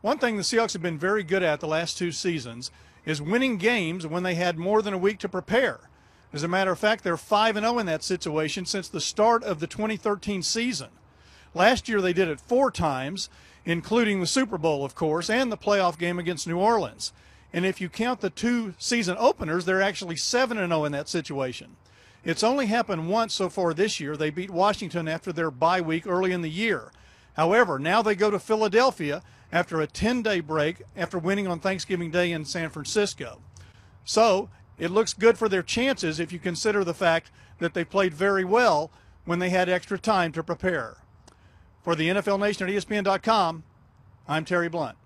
One thing the Seahawks have been very good at the last two seasons is winning games when they had more than a week to prepare. As a matter of fact, they're 5 0 in that situation since the start of the 2013 season. Last year they did it four times, including the Super Bowl, of course, and the playoff game against New Orleans. And if you count the two season openers, they're actually 7 0 in that situation. It's only happened once so far this year. They beat Washington after their bye week early in the year. However, now they go to Philadelphia after a 10 day break after winning on Thanksgiving Day in San Francisco. So it looks good for their chances if you consider the fact that they played very well when they had extra time to prepare. For the NFL Nation at ESPN.com, I'm Terry Blount.